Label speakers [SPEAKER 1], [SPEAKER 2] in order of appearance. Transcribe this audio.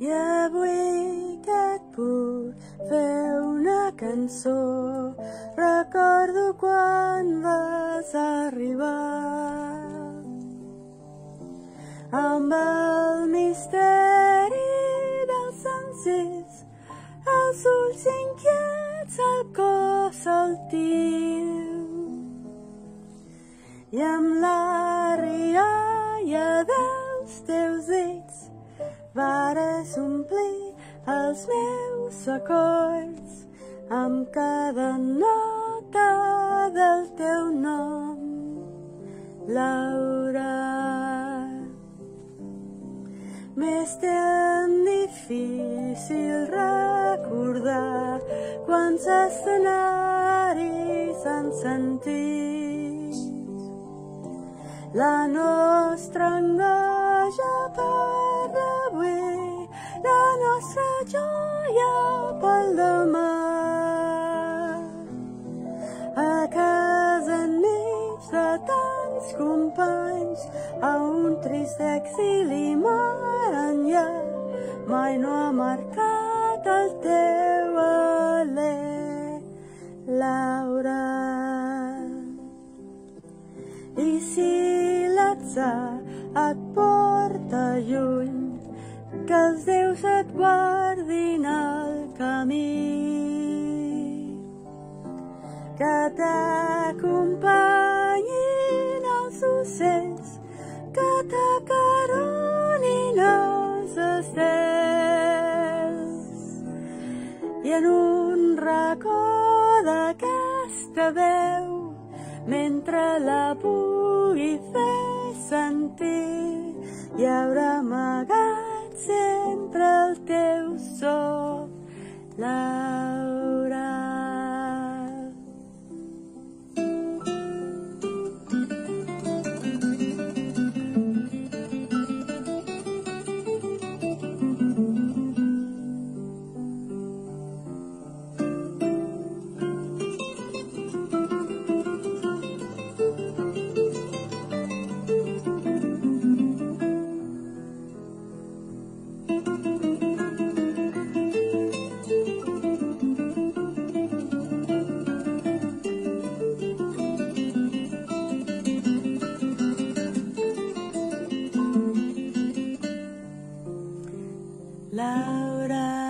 [SPEAKER 1] I avui que et puc fer una cançó, recordo quan vas arribar. Amb el misteri dels senzills, els ulls inquiets, el cos altiu. I amb la rialla dels teus dits vares omplir els meus acords amb cada nota del teu nom, Laura. M'és tan difícil recordar quants escenaris han sentit. La nostra angoixa per joia pel demà. A casa enmig de tants companys, a un trist exili mar enllà, mai no ha marcat el teu alè, Laura. I si l'atzar et porta lluny, que els déus et guardin el camí. Que t'acompanyin els ocells, que t'acaronin els estels. I en un racó d'aquesta veu, mentre la pugui fer sentir, hi haurà amagat sempre el teu so, Laura. llorar.